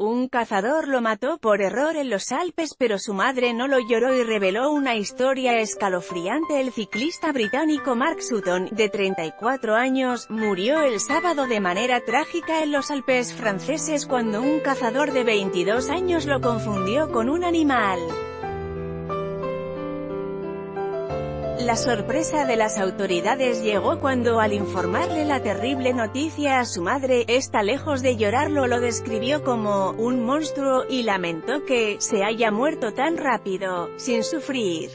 Un cazador lo mató por error en los Alpes pero su madre no lo lloró y reveló una historia escalofriante. El ciclista británico Mark Sutton, de 34 años, murió el sábado de manera trágica en los Alpes franceses cuando un cazador de 22 años lo confundió con un animal. La sorpresa de las autoridades llegó cuando al informarle la terrible noticia a su madre, esta lejos de llorarlo lo describió como un monstruo y lamentó que se haya muerto tan rápido, sin sufrir.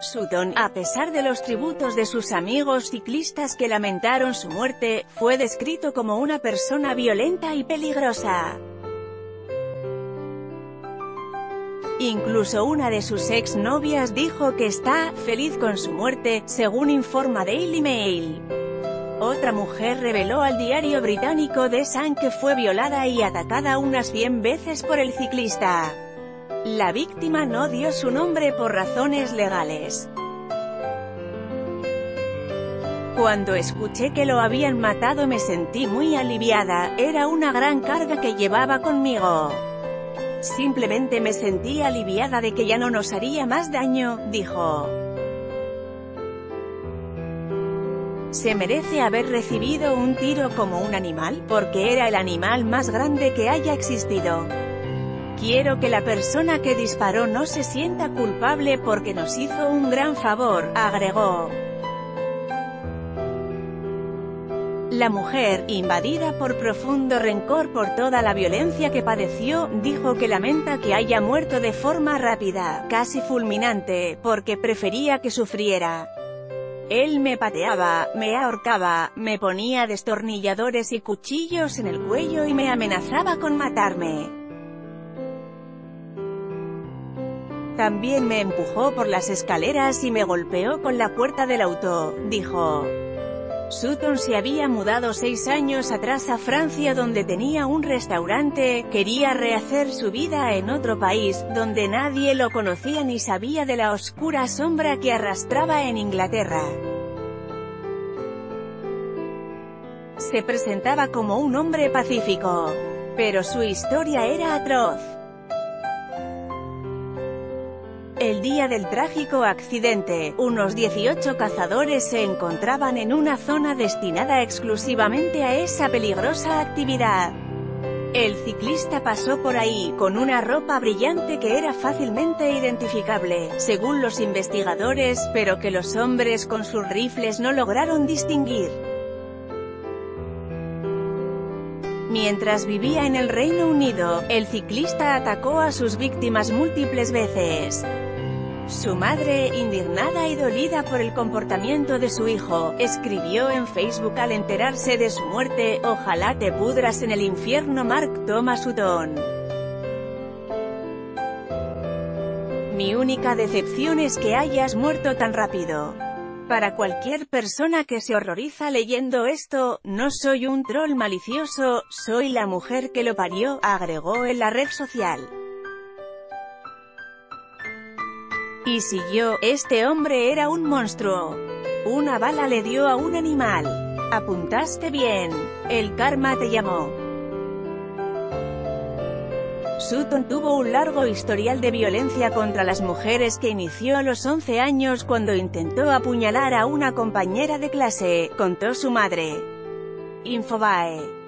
Sutton, a pesar de los tributos de sus amigos ciclistas que lamentaron su muerte, fue descrito como una persona violenta y peligrosa. Incluso una de sus ex-novias dijo que está feliz con su muerte, según informa Daily Mail. Otra mujer reveló al diario británico The Sun que fue violada y atacada unas 100 veces por el ciclista. La víctima no dio su nombre por razones legales. Cuando escuché que lo habían matado me sentí muy aliviada, era una gran carga que llevaba conmigo. Simplemente me sentí aliviada de que ya no nos haría más daño, dijo. ¿Se merece haber recibido un tiro como un animal? Porque era el animal más grande que haya existido. Quiero que la persona que disparó no se sienta culpable porque nos hizo un gran favor, agregó. La mujer, invadida por profundo rencor por toda la violencia que padeció, dijo que lamenta que haya muerto de forma rápida, casi fulminante, porque prefería que sufriera. Él me pateaba, me ahorcaba, me ponía destornilladores y cuchillos en el cuello y me amenazaba con matarme. También me empujó por las escaleras y me golpeó con la puerta del auto, dijo. Sutton se había mudado seis años atrás a Francia donde tenía un restaurante, quería rehacer su vida en otro país, donde nadie lo conocía ni sabía de la oscura sombra que arrastraba en Inglaterra. Se presentaba como un hombre pacífico. Pero su historia era atroz. El día del trágico accidente, unos 18 cazadores se encontraban en una zona destinada exclusivamente a esa peligrosa actividad. El ciclista pasó por ahí, con una ropa brillante que era fácilmente identificable, según los investigadores, pero que los hombres con sus rifles no lograron distinguir. Mientras vivía en el Reino Unido, el ciclista atacó a sus víctimas múltiples veces. Su madre, indignada y dolida por el comportamiento de su hijo, escribió en Facebook al enterarse de su muerte, «Ojalá te pudras en el infierno Mark Thomas Sutton». Mi única decepción es que hayas muerto tan rápido. Para cualquier persona que se horroriza leyendo esto, no soy un troll malicioso, soy la mujer que lo parió, agregó en la red social. Y siguió, este hombre era un monstruo. Una bala le dio a un animal. Apuntaste bien. El karma te llamó. Sutton tuvo un largo historial de violencia contra las mujeres que inició a los 11 años cuando intentó apuñalar a una compañera de clase, contó su madre. Infobae